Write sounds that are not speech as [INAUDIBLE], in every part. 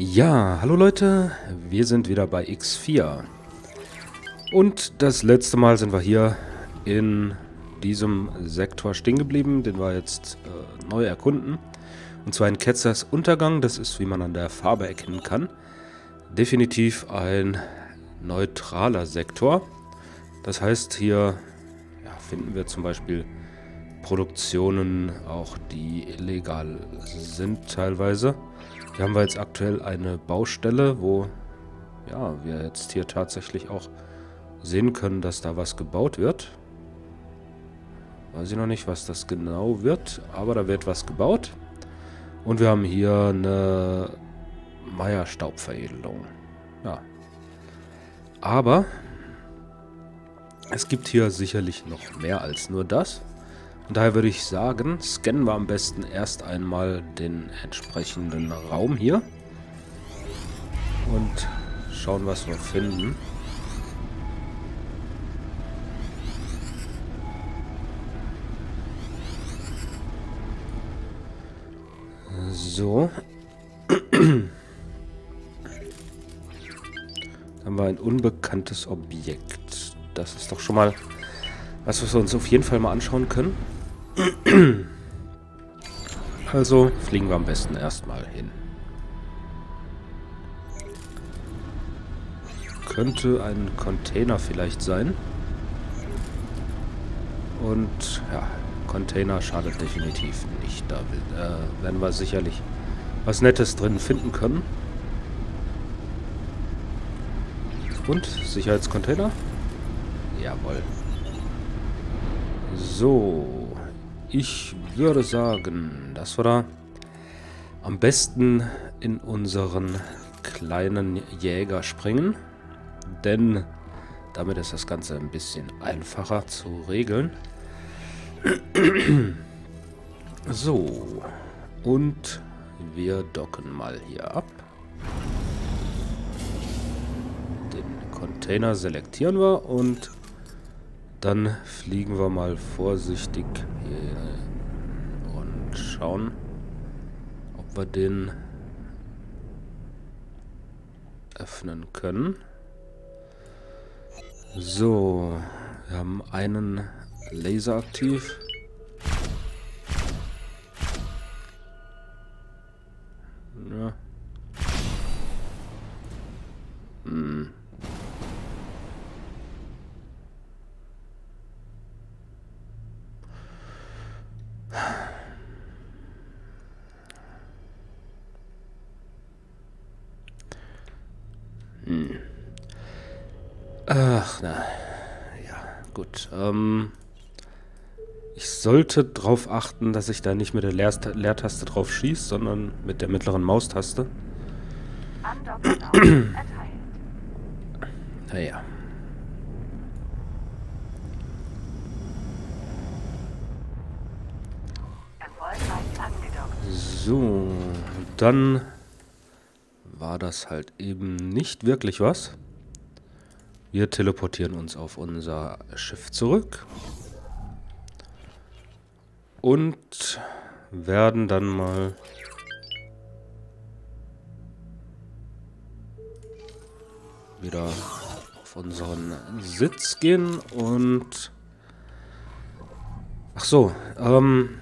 Ja, hallo Leute, wir sind wieder bei X4. Und das letzte Mal sind wir hier in diesem Sektor stehen geblieben, den wir jetzt äh, neu erkunden. Und zwar in Ketzers Untergang, das ist, wie man an der Farbe erkennen kann, definitiv ein neutraler Sektor. Das heißt, hier ja, finden wir zum Beispiel Produktionen auch, die illegal sind teilweise. Hier haben wir jetzt aktuell eine Baustelle, wo ja, wir jetzt hier tatsächlich auch sehen können, dass da was gebaut wird. Weiß ich noch nicht, was das genau wird, aber da wird was gebaut. Und wir haben hier eine Meierstaubveredelung. Ja. Aber es gibt hier sicherlich noch mehr als nur das. Und daher würde ich sagen, scannen wir am besten erst einmal den entsprechenden Raum hier. Und schauen, was wir finden. So. Dann haben wir ein unbekanntes Objekt. Das ist doch schon mal was, was wir uns auf jeden Fall mal anschauen können. Also fliegen wir am besten erstmal hin. Könnte ein Container vielleicht sein. Und ja, Container schadet definitiv nicht. Da äh, werden wir sicherlich was Nettes drin finden können. Und Sicherheitscontainer? Jawohl. So, ich würde sagen, dass wir da am besten in unseren kleinen Jäger springen. Denn damit ist das Ganze ein bisschen einfacher zu regeln. [CLEARS THROAT] So, und wir docken mal hier ab. Den Container selektieren wir und dann fliegen wir mal vorsichtig hier und schauen, ob wir den öffnen können. So, wir haben einen Laser aktiv. Ja. Hm. Hm. Ach, na. Ja, gut. Ähm, ich sollte darauf achten, dass ich da nicht mit der Leer Leertaste drauf schieße, sondern mit der mittleren Maustaste. naja. So, dann war das halt eben nicht wirklich was. Wir teleportieren uns auf unser Schiff zurück. Und werden dann mal wieder auf unseren Sitz gehen und ach so, ähm,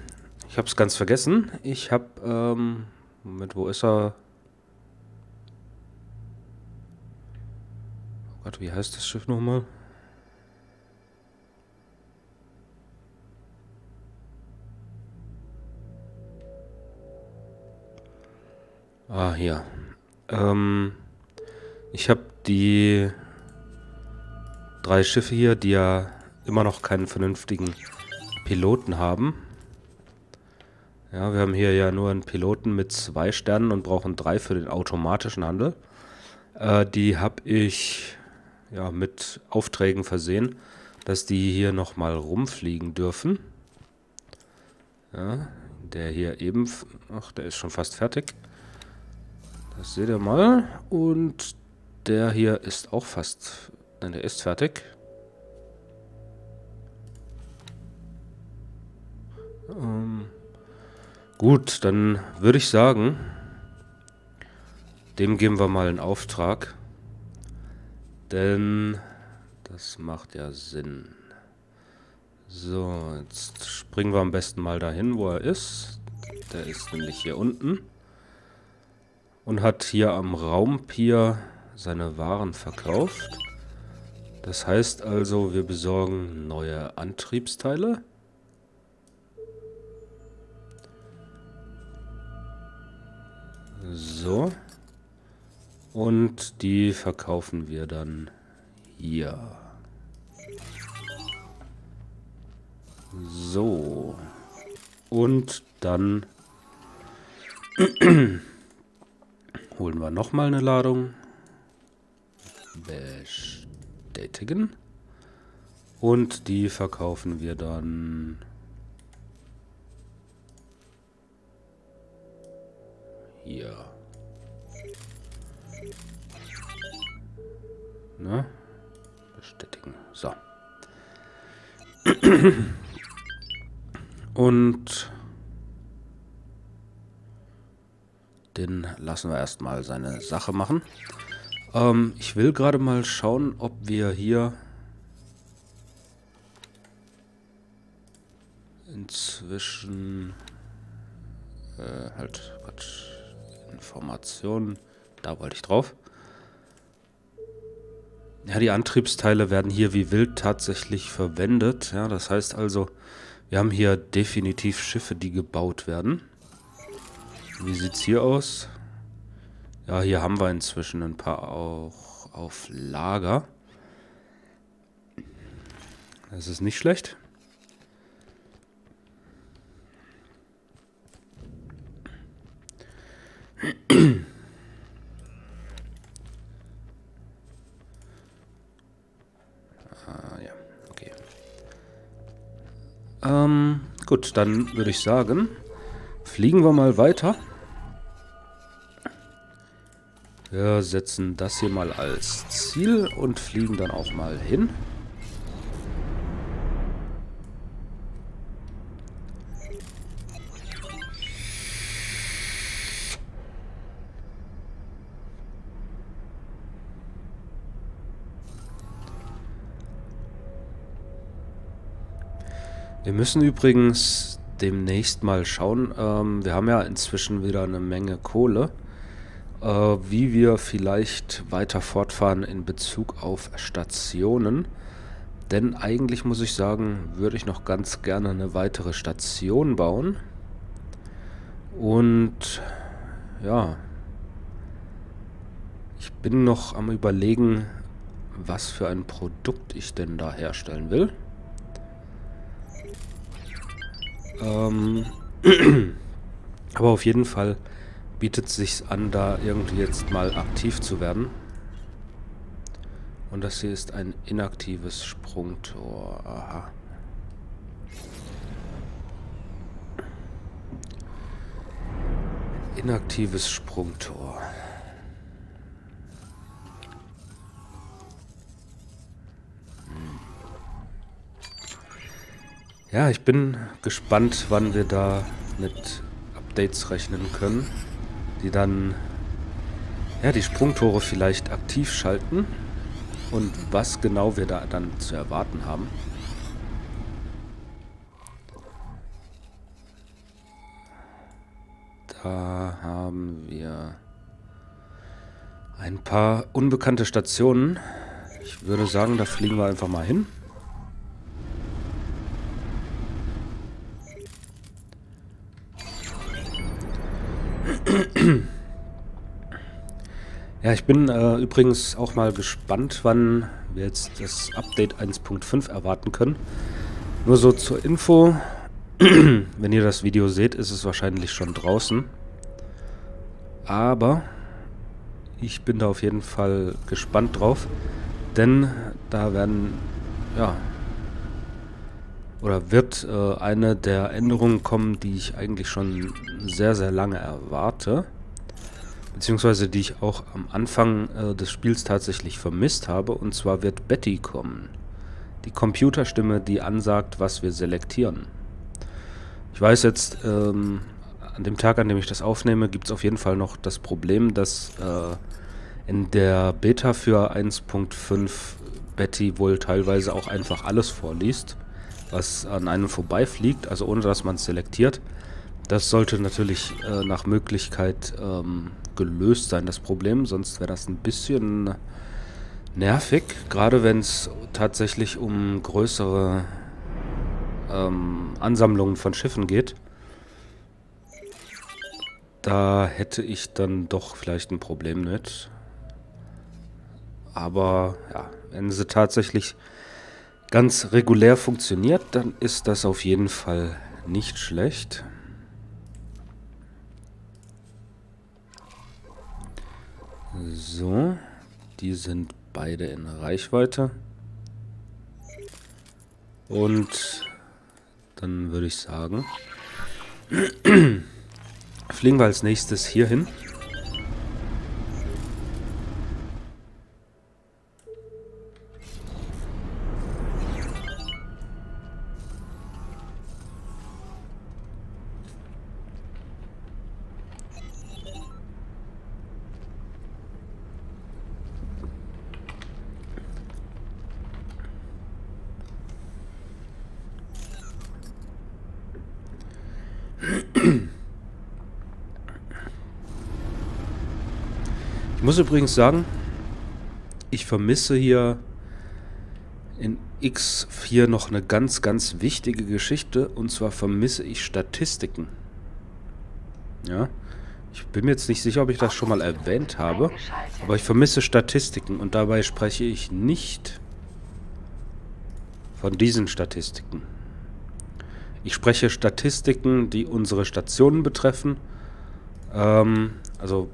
ich es ganz vergessen. Ich habe, ähm, Moment, wo ist er? Oh Gott, wie heißt das Schiff nochmal? Ah, hier. Ähm, ich habe die drei Schiffe hier, die ja immer noch keinen vernünftigen Piloten haben. Ja, wir haben hier ja nur einen Piloten mit zwei Sternen und brauchen drei für den automatischen Handel. Äh, die habe ich ja mit Aufträgen versehen, dass die hier nochmal rumfliegen dürfen. Ja, der hier eben... Ach, der ist schon fast fertig. Das seht ihr mal. Und der hier ist auch fast... Nein, der ist fertig. Ähm, gut, dann würde ich sagen, Dem geben wir mal einen Auftrag. Denn das macht ja Sinn. So, jetzt springen wir am besten mal dahin, wo er ist. Der ist nämlich hier unten. Und hat hier am Raumpier seine Waren verkauft. Das heißt also, wir besorgen neue Antriebsteile. So. Und die verkaufen wir dann hier. So. Und dann [CLEARS THROAT] holen wir nochmal eine Ladung. Bestätigen. Und die verkaufen wir dann hier. Ne? Bestätigen. So. [CLEARS THROAT] Und den lassen wir erstmal seine Sache machen. Ähm, ich will gerade mal schauen, ob wir hier inzwischen äh, halt Quatsch, Informationen, da wollte ich drauf. Ja, die Antriebsteile werden hier wie wild tatsächlich verwendet. Ja, das heißt also, wir haben hier definitiv Schiffe, die gebaut werden. Wie sieht's hier aus? Ja, hier haben wir inzwischen ein paar auch auf Lager. Das ist nicht schlecht. Ähm, gut, dann würde ich sagen, fliegen wir mal weiter. Wir setzen das hier mal als Ziel und fliegen dann auch mal hin. Wir müssen übrigens demnächst mal schauen. Ähm, wir haben ja inzwischen wieder eine Menge Kohle. Äh, wie wir vielleicht weiter fortfahren in Bezug auf Stationen. Denn eigentlich muss ich sagen, würde ich noch ganz gerne eine weitere Station bauen. Und ja, ich bin noch am überlegen, was für ein Produkt ich denn da herstellen will. Ähm, [CLEARS THROAT] aber auf jeden Fall bietet es sich an, da irgendwie jetzt mal aktiv zu werden. Und das hier ist ein inaktives Sprungtor. Aha. Inaktives Sprungtor. Ja, ich bin gespannt, wann wir da mit Updates rechnen können, die dann ja, die Sprungtore vielleicht aktiv schalten und was genau wir da dann zu erwarten haben. Da haben wir ein paar unbekannte Stationen. Ich würde sagen, da fliegen wir einfach mal hin. Ja, ich bin äh, übrigens auch mal gespannt, wann wir jetzt das Update 1.5 erwarten können. Nur so zur Info, [CLEARS THROAT] wenn ihr das Video seht, ist es wahrscheinlich schon draußen. Aber ich bin da auf jeden Fall gespannt drauf, denn da werden, ja, oder wird äh, eine der Änderungen kommen, die ich eigentlich schon sehr, sehr lange erwarte. Beziehungsweise die ich auch am Anfang äh, des Spiels tatsächlich vermisst habe. Und zwar wird Betty kommen. Die Computerstimme, die ansagt, was wir selektieren. Ich weiß jetzt, ähm, an dem Tag, an dem ich das aufnehme, gibt es auf jeden Fall noch das Problem, dass äh, in der Beta für 1.5 Betty wohl teilweise auch einfach alles vorliest, was an einem vorbeifliegt, also ohne dass man es selektiert. Das sollte natürlich äh, nach Möglichkeit ähm, gelöst sein, das Problem, sonst wäre das ein bisschen nervig, gerade wenn es tatsächlich um größere ähm, Ansammlungen von Schiffen geht. Da hätte ich dann doch vielleicht ein Problem mit. Aber ja, wenn sie tatsächlich ganz regulär funktioniert, dann ist das auf jeden Fall nicht schlecht. So, die sind beide in Reichweite. Und dann würde ich sagen, [CLEARS THROAT] fliegen wir als nächstes hier hin. Ich muss übrigens sagen, ich vermisse hier in X4 noch eine ganz, ganz wichtige Geschichte. Und zwar vermisse ich Statistiken. Ja. Ich bin mir jetzt nicht sicher, ob ich das schon mal erwähnt habe. Aber ich vermisse Statistiken. Und dabei spreche ich nicht von diesen Statistiken. Ich spreche Statistiken, die unsere Stationen betreffen. Ähm, also,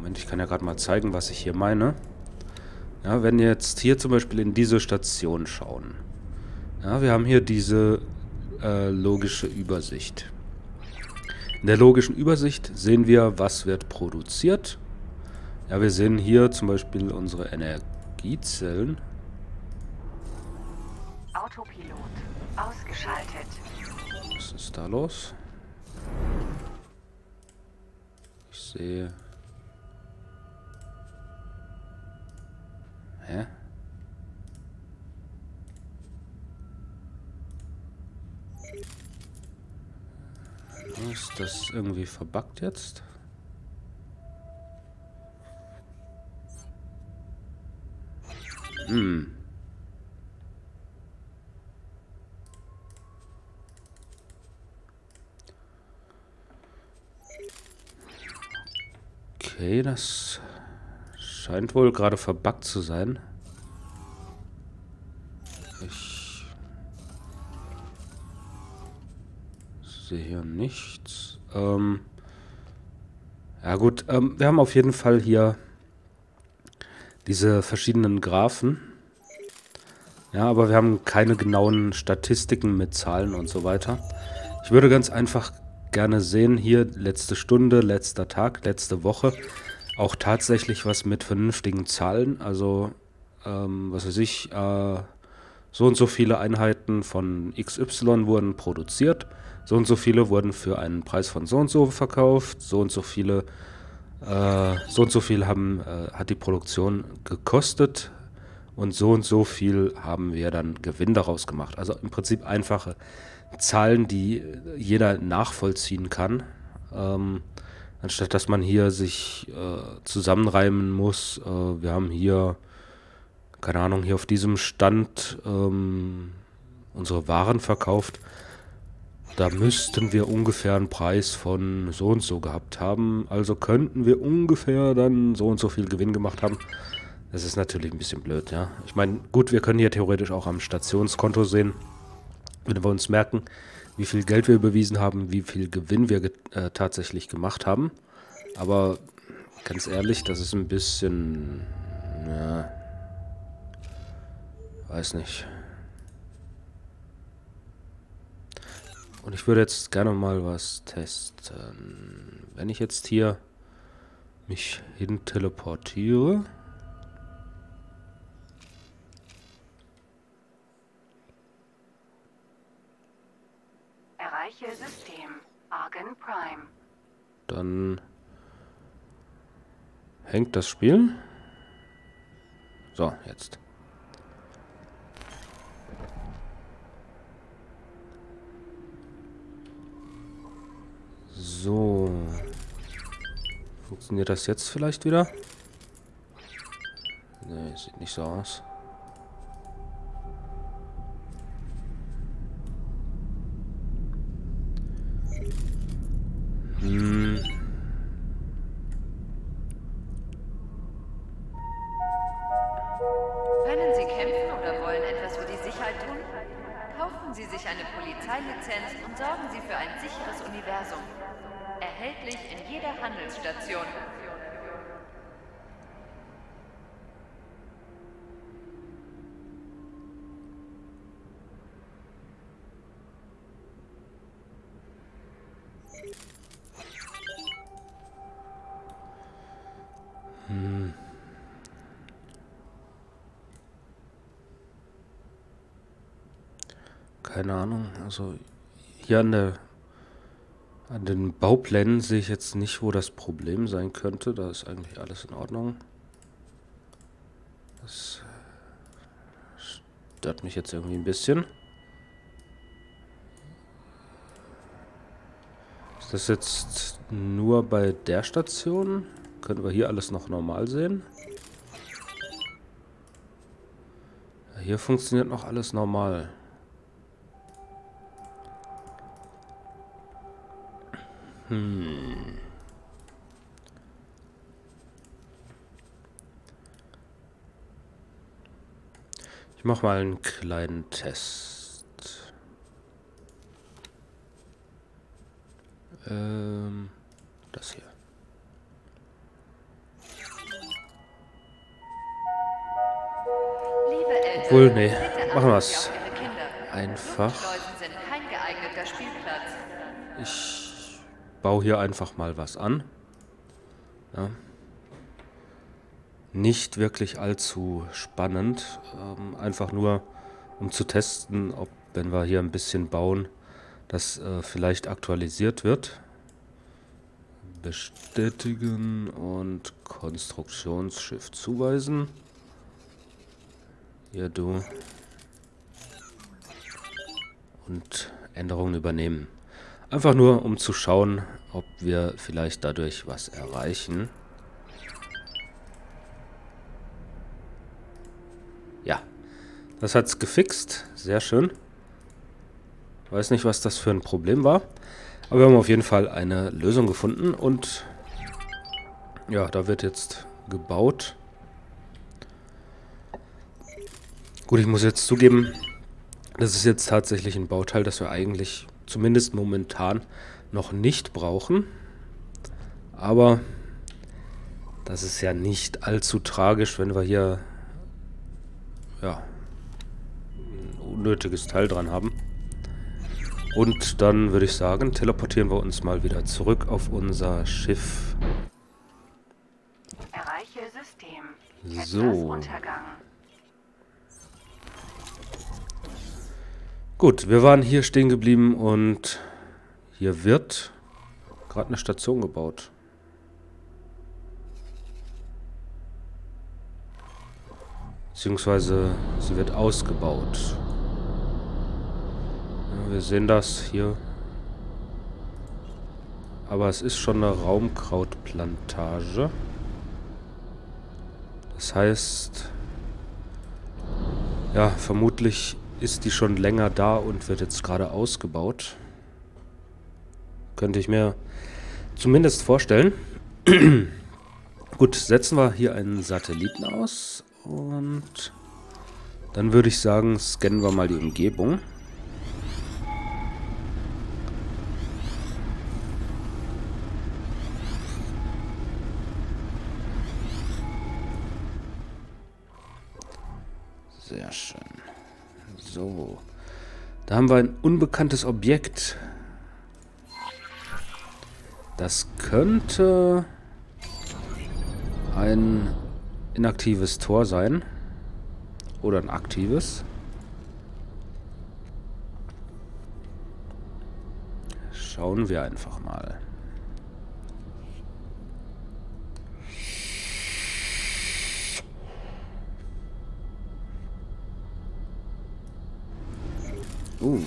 Moment, ich kann ja gerade mal zeigen, was ich hier meine. Ja, wenn jetzt hier zum Beispiel in diese Station schauen. Ja, wir haben hier diese äh, logische Übersicht. In der logischen Übersicht sehen wir, was wird produziert. Ja, wir sehen hier zum Beispiel unsere Energiezellen. Autopilot ausgeschaltet ist da los? Ich sehe... Hä? Ist das irgendwie verbuggt jetzt? Hm. Okay, das scheint wohl gerade verbuggt zu sein. Ich sehe hier nichts. Ähm ja gut, ähm, wir haben auf jeden Fall hier diese verschiedenen Graphen. Ja, aber wir haben keine genauen Statistiken mit Zahlen und so weiter. Ich würde ganz einfach gerne sehen. Hier letzte Stunde, letzter Tag, letzte Woche. Auch tatsächlich was mit vernünftigen Zahlen. Also, ähm, was weiß ich, äh, so und so viele Einheiten von XY wurden produziert. So und so viele wurden für einen Preis von so und so verkauft. So und so viele, äh, so und so viel haben, äh, hat die Produktion gekostet. Und so und so viel haben wir dann Gewinn daraus gemacht. Also im Prinzip einfache Zahlen, die jeder nachvollziehen kann. Ähm, anstatt dass man hier sich äh, zusammenreimen muss. Äh, wir haben hier, keine Ahnung, hier auf diesem Stand ähm, unsere Waren verkauft. Da müssten wir ungefähr einen Preis von so und so gehabt haben. Also könnten wir ungefähr dann so und so viel Gewinn gemacht haben. Das ist natürlich ein bisschen blöd, ja. Ich meine, gut, wir können hier theoretisch auch am Stationskonto sehen. Wenn wir uns merken, wie viel Geld wir überwiesen haben, wie viel Gewinn wir ge äh, tatsächlich gemacht haben. Aber ganz ehrlich, das ist ein bisschen... Ja, weiß nicht. Und ich würde jetzt gerne mal was testen. Wenn ich jetzt hier mich hin teleportiere... System. Argon Prime. dann hängt das Spiel. So, jetzt. So. Funktioniert das jetzt vielleicht wieder? Ne, sieht nicht so aus. Hm. Keine Ahnung. Also hier an der an den Bauplänen sehe ich jetzt nicht, wo das Problem sein könnte. Da ist eigentlich alles in Ordnung. Das stört mich jetzt irgendwie ein bisschen. Ist das jetzt nur bei der Station? Können wir hier alles noch normal sehen? Hier funktioniert noch alles normal. Hm. Ich mache mal einen kleinen Test. Ähm, das hier. Obwohl, nee, machen wir es. Einfach. Ich baue hier einfach mal was an. Ja. Nicht wirklich allzu spannend, ähm, einfach nur um zu testen, ob, wenn wir hier ein bisschen bauen, das äh, vielleicht aktualisiert wird. Bestätigen und Konstruktionsschiff zuweisen. Hier du. Und Änderungen übernehmen. Einfach nur, um zu schauen, ob wir vielleicht dadurch was erreichen. Ja, das hat es gefixt. Sehr schön. Weiß nicht, was das für ein Problem war. Aber wir haben auf jeden Fall eine Lösung gefunden und ja, da wird jetzt gebaut. Gut, ich muss jetzt zugeben, das ist jetzt tatsächlich ein Bauteil, das wir eigentlich zumindest momentan noch nicht brauchen. Aber das ist ja nicht allzu tragisch, wenn wir hier ja, ein unnötiges Teil dran haben. Und dann würde ich sagen, teleportieren wir uns mal wieder zurück auf unser Schiff. Erreiche System. So. Gut, wir waren hier stehen geblieben und hier wird gerade eine Station gebaut. Beziehungsweise sie wird ausgebaut. Ja, wir sehen das hier. Aber es ist schon eine Raumkrautplantage. Das heißt, ja, vermutlich ist die schon länger da und wird jetzt gerade ausgebaut. Könnte ich mir zumindest vorstellen. [CLEARS THROAT] Gut, setzen wir hier einen Satelliten aus und dann würde ich sagen, scannen wir mal die Umgebung. Da haben wir ein unbekanntes Objekt. Das könnte ein inaktives Tor sein. Oder ein aktives. Schauen wir einfach mal. Uh.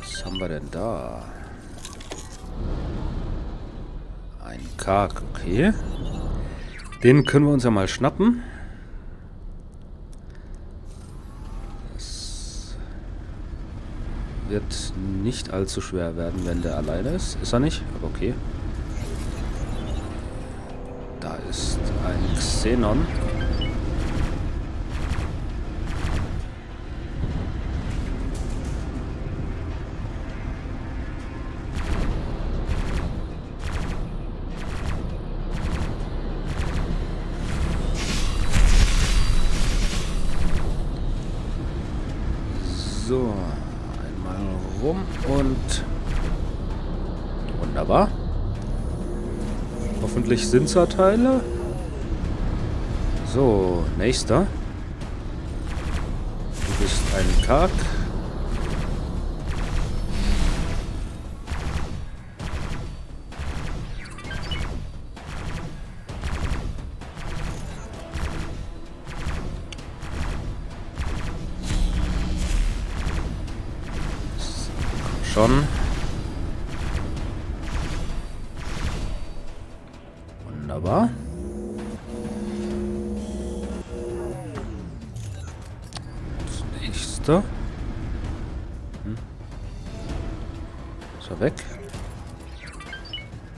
Was haben wir denn da? Ein Karg, okay. Den können wir uns ja mal schnappen. Das wird nicht allzu schwer werden, wenn der alleine ist. Ist er nicht? Aber okay. Da ist ein Xenon. Sind 50 Teile. So, nächster. Du bist ein Kark.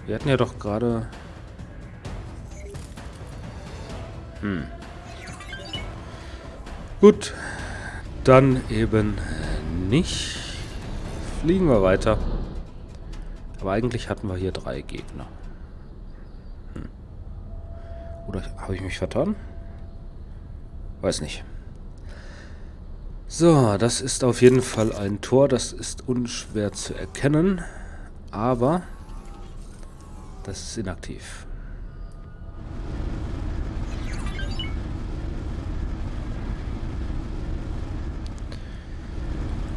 Wir hatten ja doch gerade... Hm. Gut. Dann eben nicht. Fliegen wir weiter. Aber eigentlich hatten wir hier drei Gegner. Hm. Oder habe ich mich vertan? Weiß nicht. So, das ist auf jeden Fall ein Tor. Das ist unschwer zu erkennen. Aber das ist inaktiv.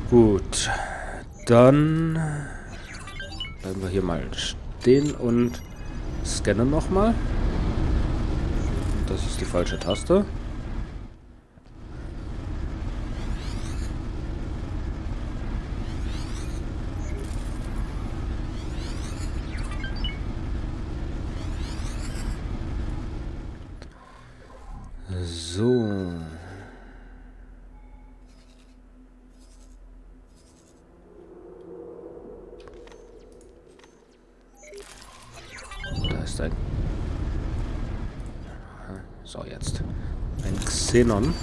Gut. Dann bleiben wir hier mal stehen und scannen nochmal. Das ist die falsche Taste. So. Da ist ein... So, jetzt. Ein Xenon.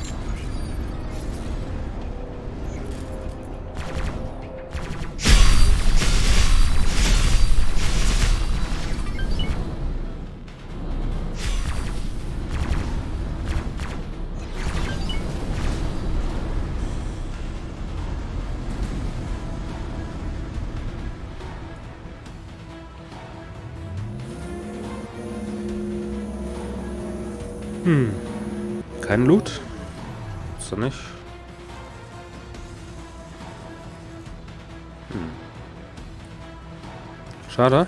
Schade.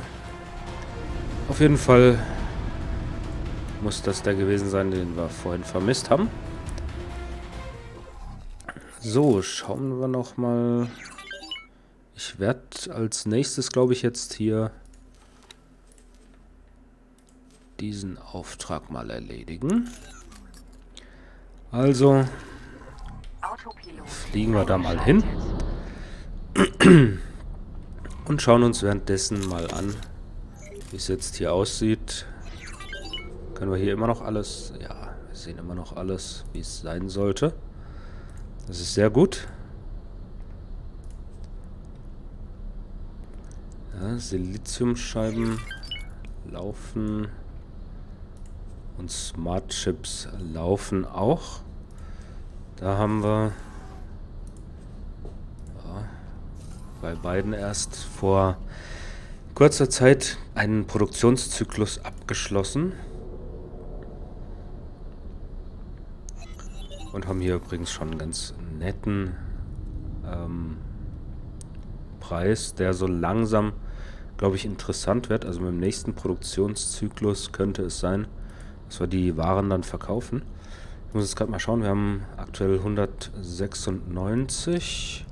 Auf jeden Fall muss das der gewesen sein, den wir vorhin vermisst haben. So, schauen wir noch mal. Ich werde als nächstes, glaube ich, jetzt hier diesen Auftrag mal erledigen. Also fliegen wir da mal hin [CLEARS THROAT] [CLEARS THROAT] und schauen uns währenddessen mal an, wie es jetzt hier aussieht. Können wir hier immer noch alles... Ja, wir sehen immer noch alles, wie es sein sollte. Das ist sehr gut. Ja, Siliziumscheiben laufen und Smart Chips laufen auch. Da haben wir ja, bei beiden erst vor kurzer Zeit einen Produktionszyklus abgeschlossen. Und haben hier übrigens schon einen ganz netten ähm, Preis, der so langsam, glaube ich, interessant wird. Also mit dem nächsten Produktionszyklus könnte es sein, dass wir die Waren dann verkaufen. Ich muss jetzt gerade mal schauen, wir haben aktuell 196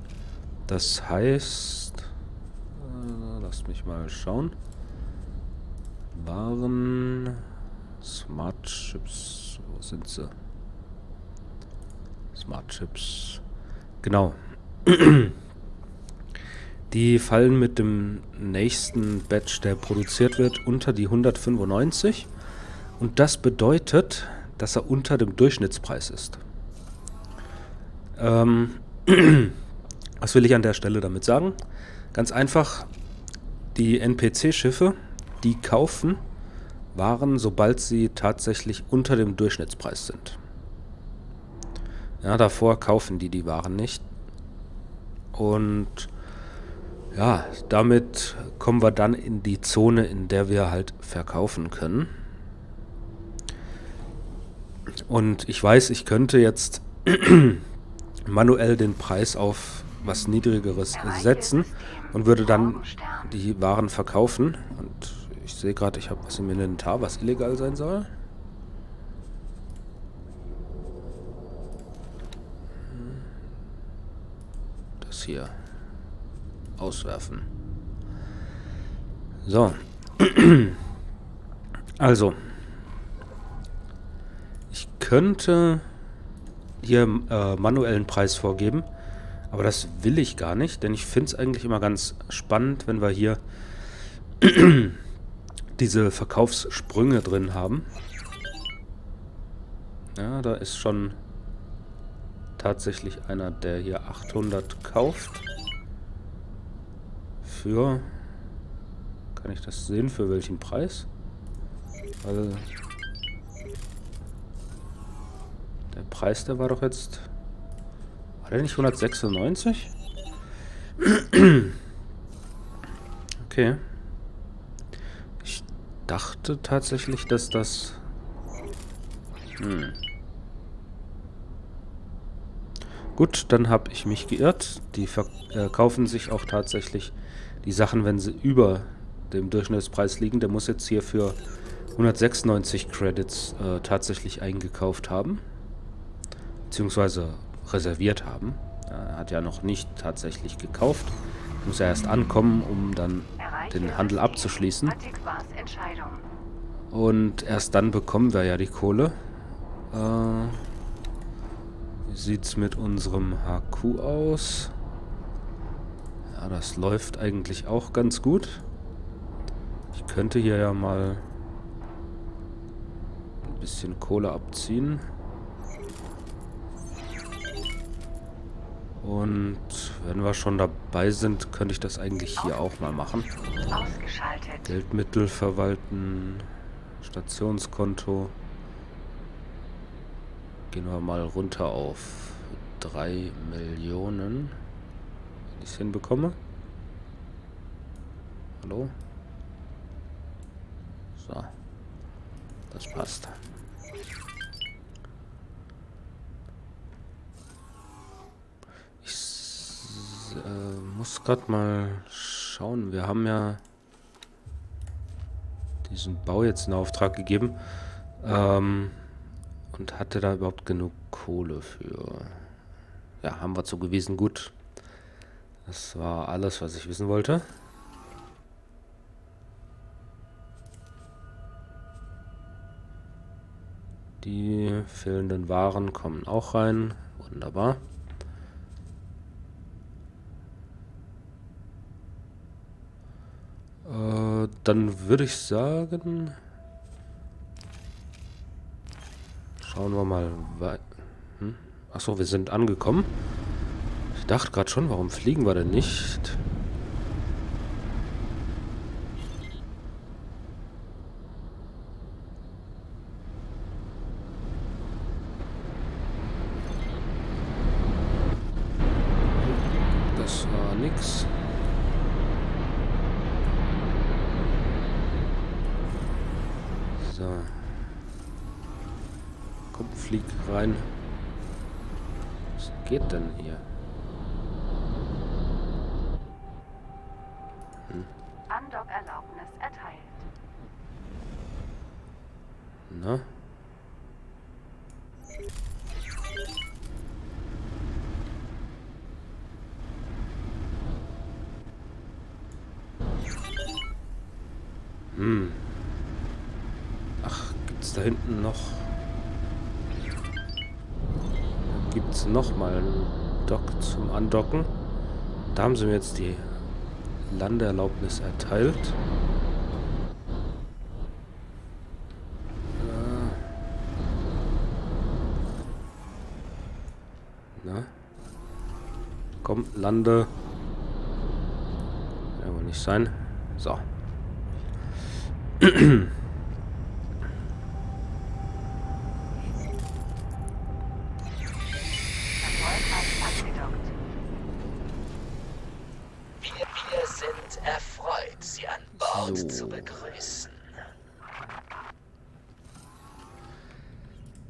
Das heißt... Äh, lasst mich mal schauen. Waren... Smart Chips... Wo sind sie? Smart Chips... Genau. [CLEARS THROAT] Die fallen mit dem nächsten Batch, der produziert wird, unter die 195. Und das bedeutet, dass er unter dem Durchschnittspreis ist. Ähm, [CLEARS THROAT] was will ich an der Stelle damit sagen? Ganz einfach, die NPC-Schiffe, die kaufen Waren, sobald sie tatsächlich unter dem Durchschnittspreis sind. Ja, davor kaufen die die Waren nicht. Und ja, damit kommen wir dann in die Zone, in der wir halt verkaufen können. Und ich weiß, ich könnte jetzt [CLEARS THROAT] manuell den Preis auf was Niedrigeres setzen und würde dann die Waren verkaufen. Und ich sehe gerade, ich habe was im Inventar, was illegal sein soll. Das hier. Auswerfen. So. [CLEARS THROAT] Also. Ich könnte hier äh, manuellen Preis vorgeben. Aber das will ich gar nicht, denn ich finde es eigentlich immer ganz spannend, wenn wir hier [CLEARS THROAT] diese Verkaufssprünge drin haben. Ja, da ist schon tatsächlich einer, der hier 800 kauft. Für... Kann ich das sehen? Für welchen Preis? Weil... Der Preis, der war doch jetzt... Der nicht 196? okay. Ich dachte tatsächlich, dass das... Hm. Gut, dann habe ich mich geirrt. Die verkaufen äh, sich auch tatsächlich die Sachen, wenn sie über dem Durchschnittspreis liegen. Der muss jetzt hier für 196 Credits äh, tatsächlich eingekauft haben beziehungsweise reserviert haben. Er hat ja noch nicht tatsächlich gekauft. Muss ja erst ankommen, um dann den Handel abzuschließen. Und erst dann bekommen wir ja die Kohle. Äh, wie sieht es mit unserem HQ aus? Ja, das läuft eigentlich auch ganz gut. Ich könnte hier ja mal ein bisschen Kohle abziehen. Und wenn wir schon dabei sind, könnte ich das eigentlich hier auch mal machen. Geldmittel verwalten, Stationskonto. Gehen wir mal runter auf 3 Millionen. Wenn ich es hinbekomme. Hallo? So. Das passt. Äh, muss gerade mal schauen. Wir haben ja diesen Bau jetzt in Auftrag gegeben. Ähm, und hatte da überhaupt genug Kohle für... Ja, haben wir zugewiesen. Gut. Das war alles, was ich wissen wollte. Die fehlenden Waren kommen auch rein. Wunderbar. Äh, dann würde ich sagen... Schauen wir mal Hm? Achso, wir sind angekommen. Ich dachte gerade schon, warum fliegen wir denn nicht? Das war nix. flieg rein. Was geht denn hier? Hm. Andockerlaubnis erteilt. Na? es da hinten noch... Gibt es nochmal einen Dock zum Andocken. Da haben sie mir jetzt die Landeerlaubnis erteilt. Na? Komm, lande. Ja, wohl nicht sein. So. [CLEARS THROAT]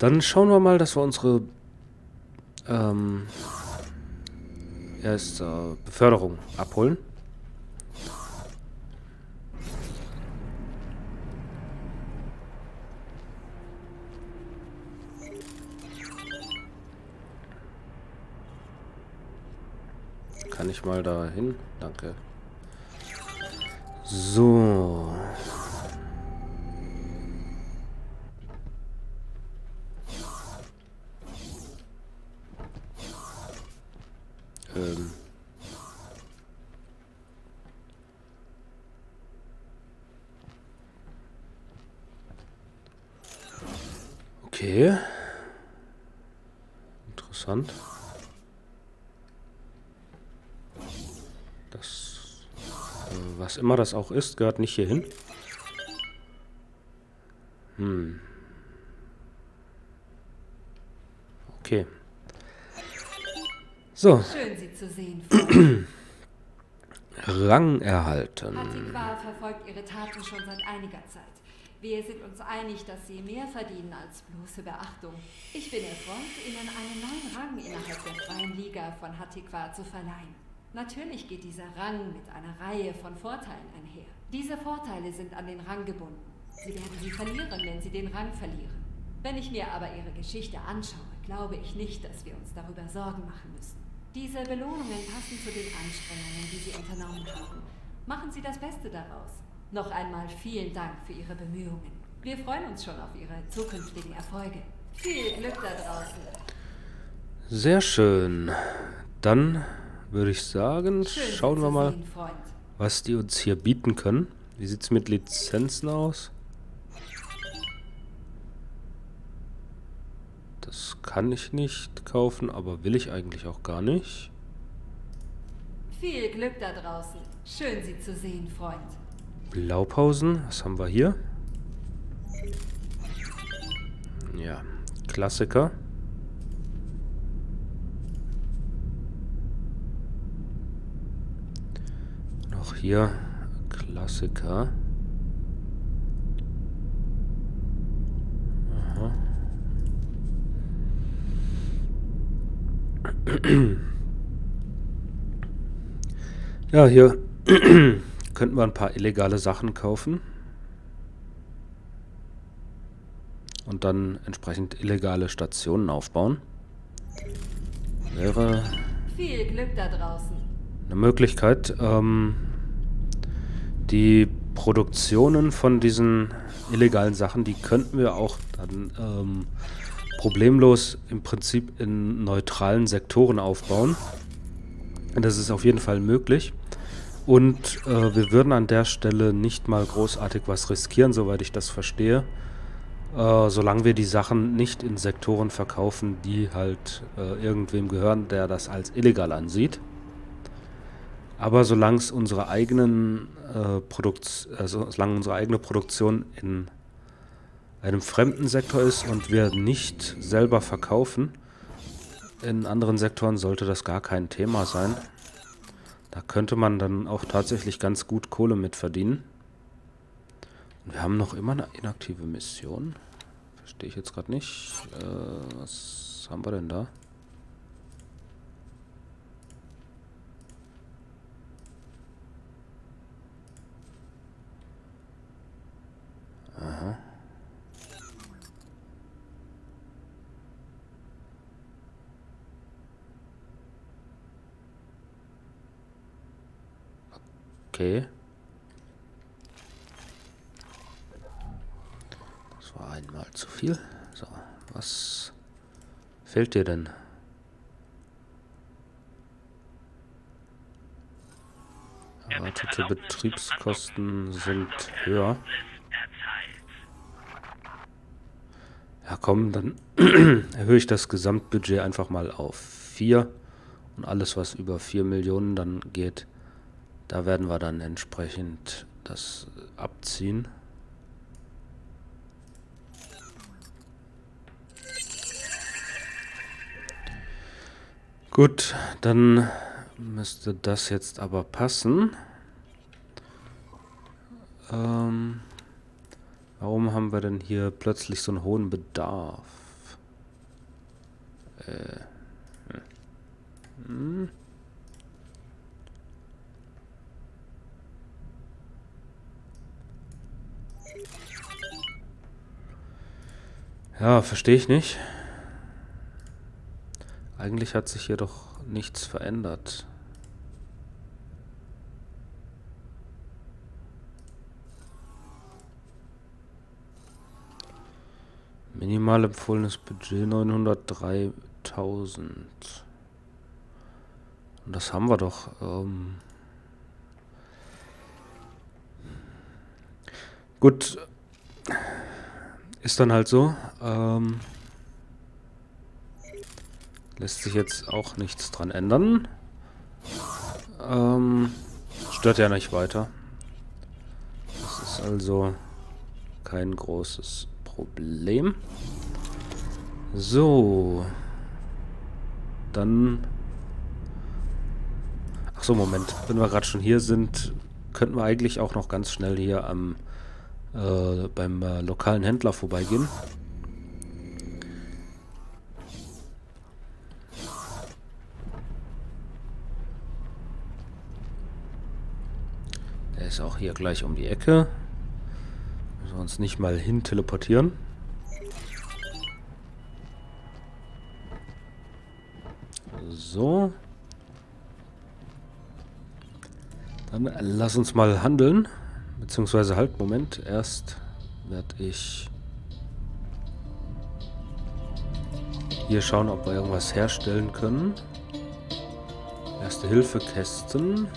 Dann schauen wir mal, dass wir unsere ähm, erst äh, Beförderung abholen. Kann ich mal da hin? Danke. So. Ähm. Okay. Interessant. Das, äh, was immer das auch ist, gehört nicht hier hin. Hm. Okay. So. Schön, Sie zu sehen. Rang erhalten. Antiqua verfolgt Ihre Taten schon seit einiger Zeit. Wir sind uns einig, dass Sie mehr verdienen als bloße Beachtung. Ich bin Ihr Freund, Ihnen einen neuen Rang innerhalb der Freien Liga von Hatikwa zu verleihen. Natürlich geht dieser Rang mit einer Reihe von Vorteilen einher. Diese Vorteile sind an den Rang gebunden. Sie werden sie verlieren, wenn Sie den Rang verlieren. Wenn ich mir aber Ihre Geschichte anschaue, glaube ich nicht, dass wir uns darüber Sorgen machen müssen. Diese Belohnungen passen zu den Anstrengungen, die Sie unternommen haben. Machen Sie das Beste daraus. Noch einmal vielen Dank für Ihre Bemühungen. Wir freuen uns schon auf Ihre zukünftigen Erfolge. Viel Glück da draußen. Sehr schön. Dann würde ich sagen, Schön, schauen wir mal, Sehen, was die uns hier bieten können. Wie sieht es mit Lizenzen aus? Das kann ich nicht kaufen, aber will ich eigentlich auch gar nicht. Viel Glück da draußen. Schön, Sie zu sehen, Freund. Blaupausen, was haben wir hier? Ja, Klassiker. Noch hier Klassiker. Aha. Ja, hier [CLEARS THROAT] könnten wir ein paar illegale Sachen kaufen. Und dann entsprechend illegale Stationen aufbauen. Wäre Viel Glück da draußen. eine Möglichkeit, ähm, die Produktionen von diesen illegalen Sachen, die könnten wir auch dann ähm, problemlos im Prinzip in neutralen Sektoren aufbauen. Das ist auf jeden Fall möglich. Und äh, wir würden an der Stelle nicht mal großartig was riskieren, soweit ich das verstehe. Äh, solange wir die Sachen nicht in Sektoren verkaufen, die halt äh, irgendwem gehören, der das als illegal ansieht. Aber solange unsere eigenen äh, also solange unsere eigene Produktion in einem fremden Sektor ist und wir nicht selber verkaufen, in anderen Sektoren sollte das gar kein Thema sein. Da könnte man dann auch tatsächlich ganz gut Kohle mit verdienen. Wir haben noch immer eine inaktive Mission. Verstehe ich jetzt gerade nicht. Äh, was haben wir denn da? Aha. Okay. Das war einmal zu viel. So, was fehlt dir denn? Erwartete Betriebskosten sind höher. Ja komm, dann [CLEARS THROAT] erhöhe ich das Gesamtbudget einfach mal auf 4. Und alles, was über 4 Millionen dann geht, da werden wir dann entsprechend das abziehen. Gut, dann müsste das jetzt aber passen. Ähm, warum haben wir denn hier plötzlich so einen hohen Bedarf? Äh. Hm. Ja, verstehe ich nicht. Eigentlich hat sich hier doch nichts verändert. Minimal empfohlenes Budget 903.000. Und das haben wir doch. Ähm Gut. Ist dann halt so. Ähm lässt sich jetzt auch nichts dran ändern. Ähm stört ja nicht weiter. Das ist also kein großes Problem. So. Dann Ach so, Moment. Wenn wir gerade schon hier sind, könnten wir eigentlich auch noch ganz schnell hier am äh, beim äh, lokalen Händler vorbeigehen. Der ist auch hier gleich um die Ecke. Müssen wir uns nicht mal hin teleportieren. So. Dann lass uns mal handeln. Beziehungsweise halt, Moment. Erst werde ich hier schauen, ob wir irgendwas herstellen können. Erste Hilfekästen.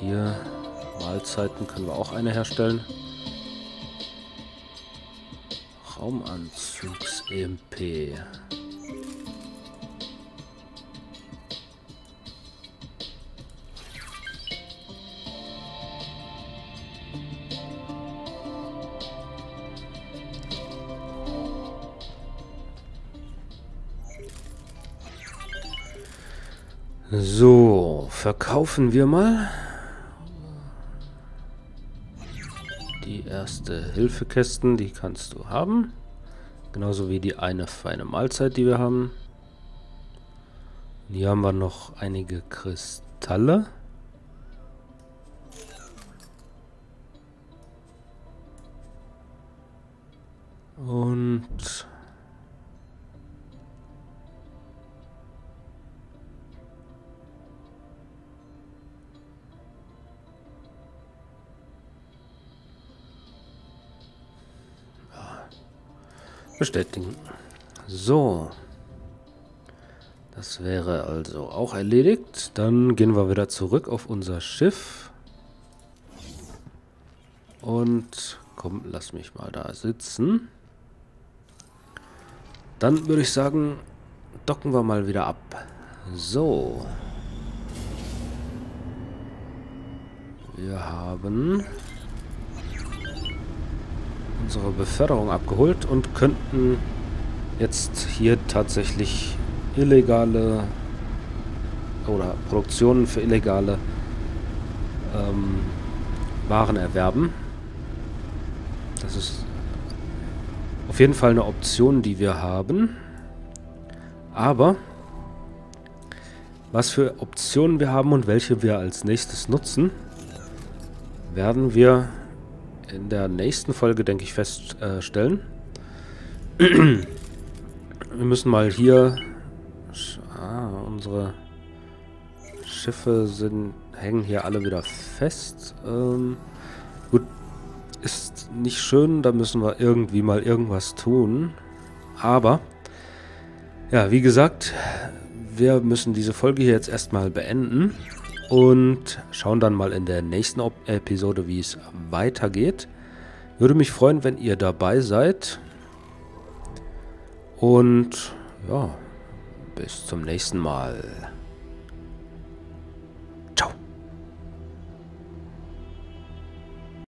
hier Mahlzeiten können wir auch eine herstellen. Raumanzugs-EMP. So, verkaufen wir mal. erste Hilfekästen, die kannst du haben. Genauso wie die eine feine Mahlzeit, die wir haben. Hier haben wir noch einige Kristalle. Bestätigen. So. Das wäre also auch erledigt. Dann gehen wir wieder zurück auf unser Schiff. Und komm, lass mich mal da sitzen. Dann würde ich sagen, docken wir mal wieder ab. So. Wir haben unsere Beförderung abgeholt und könnten jetzt hier tatsächlich illegale oder Produktionen für illegale ähm, Waren erwerben. Das ist auf jeden Fall eine Option, die wir haben. Aber was für Optionen wir haben und welche wir als nächstes nutzen, werden wir in der nächsten Folge, denke ich, feststellen. Wir müssen mal hier Ah, unsere Schiffe sind, hängen hier alle wieder fest. Ähm, gut, ist nicht schön, da müssen wir irgendwie mal irgendwas tun. Aber, ja, wie gesagt, wir müssen diese Folge hier jetzt erstmal beenden und schauen dann mal in der nächsten Episode, wie es weitergeht. Würde mich freuen, wenn ihr dabei seid. Und ja, bis zum nächsten Mal.